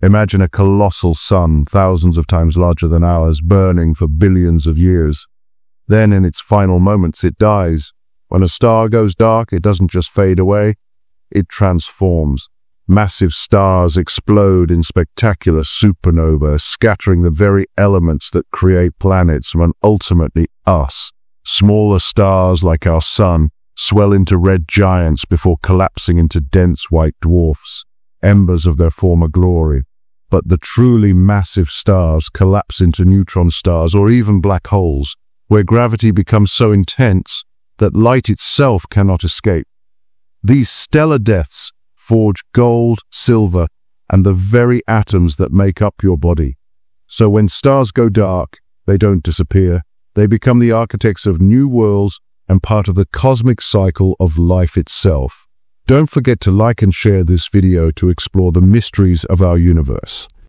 Imagine a colossal sun, thousands of times larger than ours, burning for billions of years. Then, in its final moments, it dies. When a star goes dark, it doesn't just fade away, it transforms. Massive stars explode in spectacular supernova, scattering the very elements that create planets and ultimately us. Smaller stars like our sun swell into red giants before collapsing into dense white dwarfs, embers of their former glory. But the truly massive stars collapse into neutron stars or even black holes, where gravity becomes so intense that light itself cannot escape. These stellar deaths forge gold, silver, and the very atoms that make up your body. So when stars go dark, they don't disappear. They become the architects of new worlds and part of the cosmic cycle of life itself. Don't forget to like and share this video to explore the mysteries of our universe.